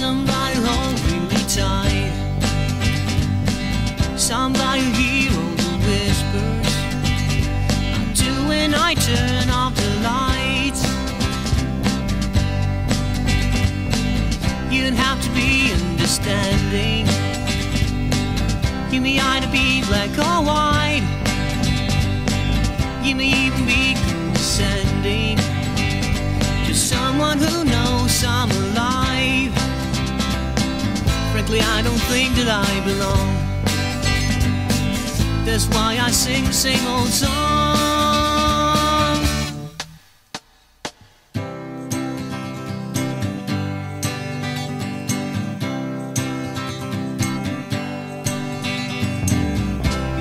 somebody hold me tight. Somebody hear all the whispers. I do when I turn off the lights. You'd have to be understanding. You may either be black or white. You may even be condescending. Just someone who knows I'm alive. Frankly, I don't think that I belong. That's why I sing same old song.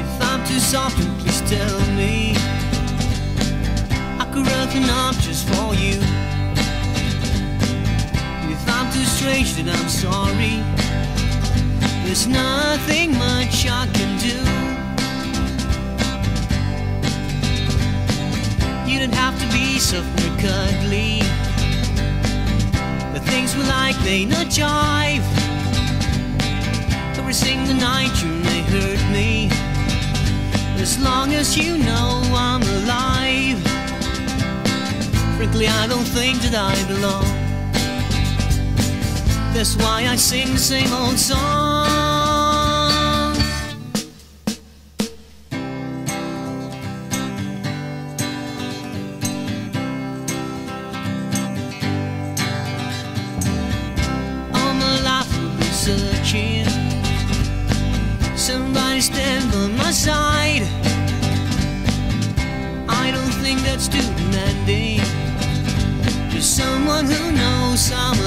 If I'm too soft, then please tell me. I could roughen up just for you. If I'm too strange, then I'm sorry. There's nothing much I can do. You don't have to be so cuddly. The things we like, they not jive. Every single night you may hurt me. As long as you know I'm alive. Frankly, I don't think that I belong. That's why I sing the same old song. Somebody stand by my side. I don't think that's too demanding. Just someone who knows I'm.